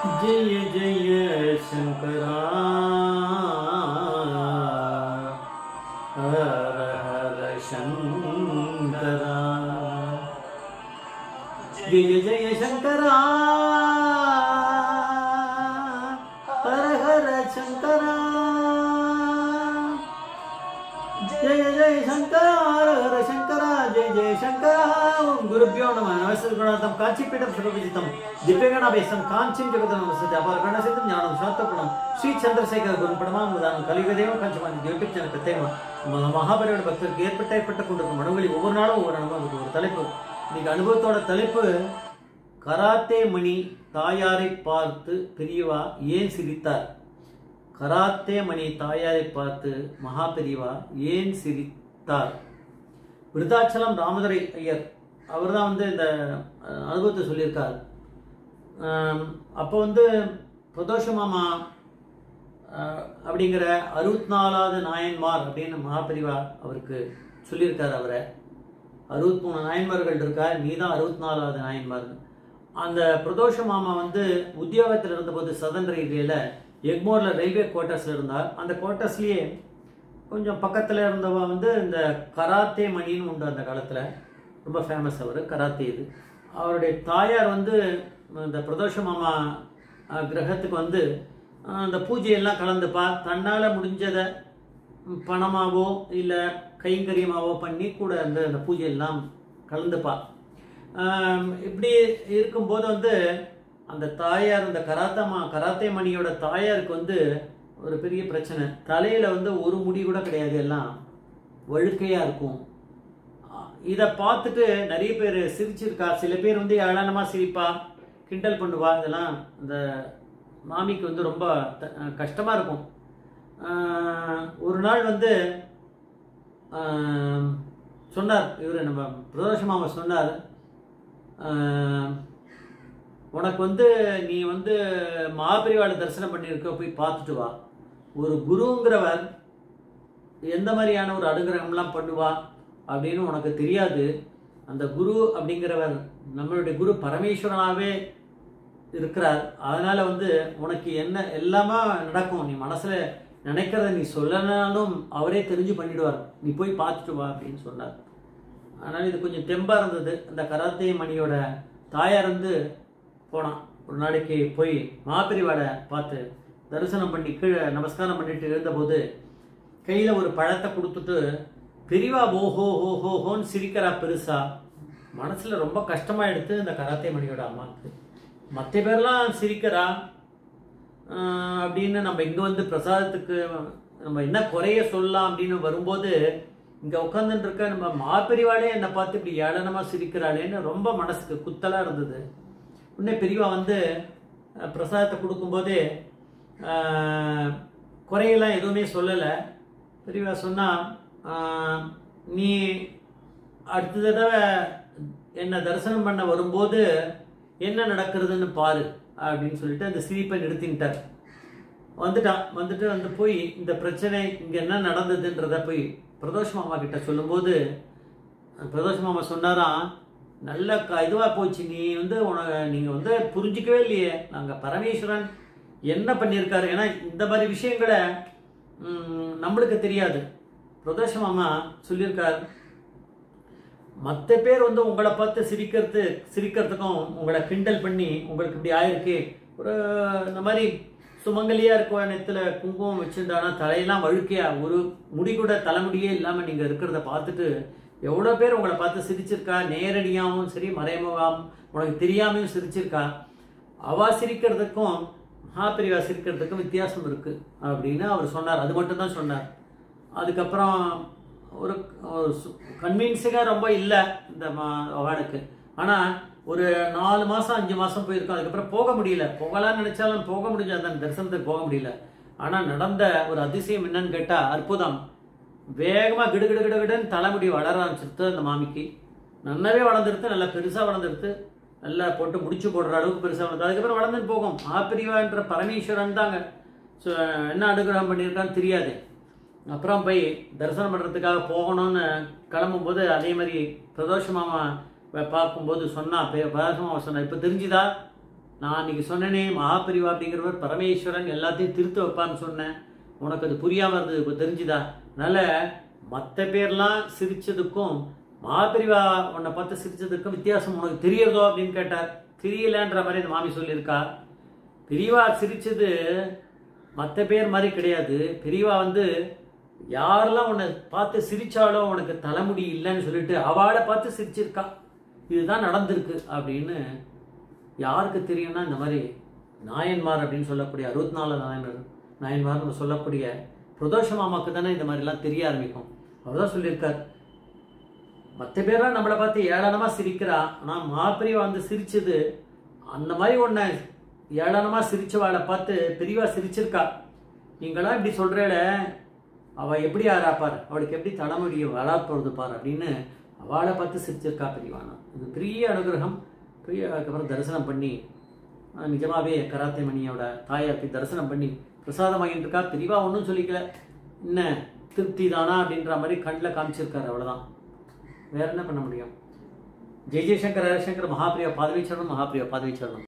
जय जय शंकरा, हर हर शंकरा। जय जय शंकरा, हर हर शंकरा। जय जय शंकरा, हर हर शंकरा, जय जय शंकरा। ఓం గురుభ్యో నమ నమస్కారం కాంచీపీఠం காஞ்சி దివ్యగణాభేశం కాంచీం జగతం నమస్తే అపారగణసిద్ధం జ్ఞానం శాంతపుణం శ్రీ చంద్రశేఖర్ గురు படமானதான கலிகதேவம் பஞ்சமாதி யூடியூப் சேனல் பிரத்யேகமாக மகாபரியோட பக்தருக்கு ஏற்பட்ட ஏற்பட்ட கொண்டிருக்கும் மனங்களில் ஒவ்வொரு நாளும் ஒவ்வொரு அனுபவம் ஒரு தலைப்பு இன்னைக்கு அனுபவத்தோட தலைப்பு கராத்தே மணி தாயாரை பார்த்து பெரியவா ஏன் சிரித்தார் கராத்தே மணி தாயாரை பார்த்து மகா பெரியவா ஏன் சிரித்தார் விருதாச்சலம் ராமதுரை ஐயர் அவர் தான் வந்து இந்த அனுபவத்தை சொல்லியிருக்கார். அப்போ வந்து பிரதோஷ மாமா அப்படிங்கிற அறுபத்தி நாலாவது நாயன்மார் அப்படின்னு மகாபெரிவா அவருக்கு சொல்லியிருக்கார் அவரை. அறுபத்தி மூணு நாயன்மார்கள் இருக்கார் நீ தான் அறுபத்தி நாலாவது நாயன்மார். அந்த பிரதோஷ மாமா வந்து உத்தியோகத்தில் இருந்தபோது சதன் ரயில்வேல எக்மோரில் ரயில்வே குவார்ட்டர்ஸில் இருந்தார். அந்த குவார்ட்டர்ஸ்லேயே கொஞ்சம் பக்கத்தில் இருந்தவ வந்து இந்த கராத்தே மணின்னு உண்டு அந்த காலத்தில். ரொம்ப ஃபேமஸ் அவர் கராத்தே இது. அவருடைய தாயார் வந்து இந்த பிரதோஷ மாமா கிரகத்துக்கு வந்து அந்த பூஜையெல்லாம் கலந்துப்பா. தன்னால் முடிஞ்சதை பணமாகவோ இல்லை கைங்கரியமாகவோ பண்ணி கூட அந்த அந்த பூஜையெல்லாம் கலந்துப்பா. இப்படி இருக்கும்போது வந்து அந்த தாயார் இந்த கராத்தமா கராத்தே மணியோட தாயாருக்கு வந்து ஒரு பெரிய பிரச்சனை. தலையில் வந்து ஒரு முடி கூட கிடையாது எல்லாம். வழுக்கையாக இருக்கும். இதை பார்த்துட்டு நிறைய பேர் சிரிச்சிருக்கா. சில பேர் வந்து ஏளனமாக சிரிப்பா. கிண்டல் பண்ணுவா. இதெல்லாம் இந்த மாமிக்கு வந்து ரொம்ப த- இருக்கும். ஒரு நாள் வந்து சொன்னார். இவர் நம்ம பிரதோஷ மாமா சொன்னார். உனக்கு வந்து நீ வந்து மகாபரிவாளை தரிசனம் பண்ணியிருக்க போய் பார்த்துட்டு வா. ஒரு குருங்கிறவர் எந்த மாதிரியான ஒரு அனுகிரகம்லாம் பண்ணுவா? அப்படின்னு உனக்கு தெரியாது. அந்த குரு அப்படிங்கிறவர் நம்மளுடைய குரு பரமேஸ்வரனாகவே இருக்கிறார். அதனால் வந்து உனக்கு என்ன எல்லாமே நடக்கும். நீ மனசில் நினைக்கிறத நீ சொல்லனாலும் அவரே தெரிஞ்சு பண்ணிடுவார். நீ போய் பார்த்துட்டு வா அப்படின்னு சொன்னார். அதனால் இது கொஞ்சம் தெம்பாக இருந்தது. அந்த கராத்தே மணியோட தாயார் வந்து போனான். ஒரு நாளைக்கு போய் மாப்பிரிவாடை பார்த்து தரிசனம் பண்ணி கீழே நமஸ்காரம் பண்ணிட்டு இருந்தபோது கையில் ஒரு பழத்தை கொடுத்துட்டு பெரியவா ஓஹோ ஹோ ஹோன்னு சிரிக்கிறா பெருசா. மனசில் ரொம்ப கஷ்டமாக எடுத்து இந்த கராத்தே மணியோட அம்மாவுக்கு. மற்ற பேர்லாம் சிரிக்கிறா. அப்படின்னு நம்ம இங்கே வந்து பிரசாதத்துக்கு நம்ம என்ன குறைய சொல்லலாம் அப்படின்னு வரும்போது இங்கே உட்காந்துட்டு இருக்க நம்ம மாப்பெரிவாளே என்னை பார்த்து இப்படி ஏளனமாக சிரிக்கிறாளேன்னு ரொம்ப மனசுக்கு குத்தலாக இருந்தது. உடனே பெரியவா வந்து பிரசாதத்தை கொடுக்கும்போதே குறையெல்லாம் எதுவுமே சொல்லலை. பெரியவா சொன்னால் நீ அடுத்த தடவை என்னை தரிசனம் பண்ண வரும்போது என்ன நடக்கிறதுன்னு பாரு அப்படின்னு சொல்லிட்டு அந்த சிரிப்பை நிறுத்தின்ட்டார். வந்துட்டான் வந்துட்டு வந்து போய் இந்த பிரச்சனை இங்கே என்ன நடந்ததுன்றத போய் பிரதோஷ் மாமா கிட்ட சொல்லும்போது பிரதோஷ் மாமா சொன்னாராம் நல்ல க- இதுவாக போச்சு நீ வந்து உனக்கு நீங்கள் வந்து புரிஞ்சிக்கவே இல்லையே நாங்கள் பரமேஸ்வரன் என்ன பண்ணியிருக்காரு? ஏன்னா இந்த மாதிரி விஷயங்களை நம்மளுக்கு தெரியாது. பிரதோஷ மாமா சொல்லியிருக்கார் மற்ற பேர் வந்து உங்களை பார்த்து சிரிக்கிறது சிரிக்கிறதுக்கும் உங்களை கிண்டல் பண்ணி உங்களுக்கு இப்படி ஆயிருக்கு. ஒரு இந்த மாதிரி சுமங்கலியா இருக்க நேரத்தில் குங்குமம் வச்சிருந்தானா தலையெல்லாம் வழுக்கையா ஒரு முடி கூட தலைமுடியே இல்லாமல் நீங்கள் இருக்கிறத பார்த்துட்டு எவ்வளோ பேர் உங்களை பார்த்து சிரிச்சிருக்கா? நேரடியாகவும் சரி மறைமுகம் உனக்கு தெரியாமையும் சிரிச்சிருக்கா? அவா சிரிக்கிறதுக்கும் மகாபிரிவா சிரிக்கிறதுக்கும் வித்தியாசம் இருக்குது அப்படின்னு அவர் சொன்னார். அது மட்டும் தான் சொன்னார். அதுக்கப்புறம் ஒரு கன்வீன்ஸுங்க ரொம்ப இல்லை இந்த அவார்டுக்கு ஆனால் ஒரு நாலு மாதம் அஞ்சு மாதம் போயிருக்கோம். அதுக்கப்புறம் போக முடியல. போகலாம்னு நினச்சாலும் போக முடிஞ்சது அந்த தரிசனத்துக்கு போக முடியல. ஆனால் நடந்த ஒரு அதிசயம் என்னன்னு கேட்டால் அற்புதம். வேகமாக கிடு கிடு கிடு கிடுன்னு தலைமுடி வளர ஆரம்பிச்சிருத்து அந்த மாமிக்கு. நல்லாவே வளர்ந்துருத்து நல்லா பெருசாக வளர்ந்துருத்து நல்லா போட்டு முடிச்சு போடுற அளவுக்கு பெருசாக வளர்ந்து அதுக்கப்புறம் வளர்ந்துட்டு போகும். ஆப்பிரிவான்ற பரமேஸ்வரன் தாங்க. ஸோ என்ன அனுகிரகம் பண்ணியிருக்கான்னு தெரியாது. அப்புறம் போய் தரிசனம் பண்ணுறதுக்காக போகணும்னு கிளம்பும்போது அதே மாதிரி பிரதோஷ மாமா பார்க்கும்போது சொன்னா பிரதோஷ மாமா சொன்னா இப்போ தெரிஞ்சுதா? நான் அன்றைக்கி சொன்னேனே மகாபிரிவா அப்படிங்கிறவர் பரமேஸ்வரன் எல்லாத்தையும் திருத்த வைப்பான்னு சொன்னேன். உனக்கு அது புரியாமல் இருந்தது இப்போ தெரிஞ்சுதா? அதனால் மற்ற பேர்லாம் சிரித்ததுக்கும் மகாபிரிவா உன்னை பார்த்து சிரித்ததுக்கும் வித்தியாசம் உனக்கு தெரியறதோ? அப்படின்னு கேட்டார். தெரியலன்ற மாதிரி இந்த மாமி சொல்லியிருக்கா. பிரிவா சிரித்தது மற்ற பேர் மாதிரி கிடையாது. பெரியவா வந்து யாரெல்லாம் உன்னை பார்த்து சிரிச்சாலோ உனக்கு தலைமுடி இல்லைன்னு சொல்லிட்டு அவளை பார்த்து சிரிச்சிருக்கா. இதுதான் நடந்திருக்கு அப்படின்னு யாருக்கு தெரியும்னா இந்த மாதிரி நாயன்மார் அப்படின்னு சொல்லக்கூடிய அறுபத்தி நாலு நாயன்மார் நாயன்மார் நம்ம சொல்லக்கூடிய பிரதோஷ மாமாவுக்கு தானே இந்த மாதிரிலாம் தெரிய ஆரம்பிக்கும். அவர் தான் சொல்லியிருக்கார். மற்ற பேரெலாம் நம்மளை பார்த்து ஏளனமாக சிரிக்கிறா. ஆனால் மாப்பிரிவா வந்து சிரிச்சது அந்த மாதிரி ஒன்றை ஏளனமாக சிரிச்சவாளை பார்த்து பெரியவா சிரிச்சிருக்கா. நீங்களாம் இப்படி சொல்கிறேட அவள் எப்படி ஆறாப்பார் அவளுக்கு எப்படி தலைமுடியை வளா பார் அப்படின்னு அவளை பார்த்து சிரிச்சிருக்கா பெரியவானா இது பெரிய அனுகிரகம். பெரிய அதுக்கப்புறம் தரிசனம் பண்ணி நிஜமாகவே நிஜமாவே கராத்தே மணியோட தாயார் தரிசனம் பண்ணி பிரசாதம் வாங்கிட்டு இருக்கா. பெரியவா ஒன்றும் சொல்லிக்கல. என்ன திருப்தி தானா அப்படின்ற மாதிரி கண்ணில் காமிச்சிருக்காரு அவ்வளோதான் வேற என்ன பண்ண முடியும்? ஜெய் ஜெய்சங்கர் ஹரிசங்கர் மகாபிரியா பாதவி மகாபிரியா பாதவி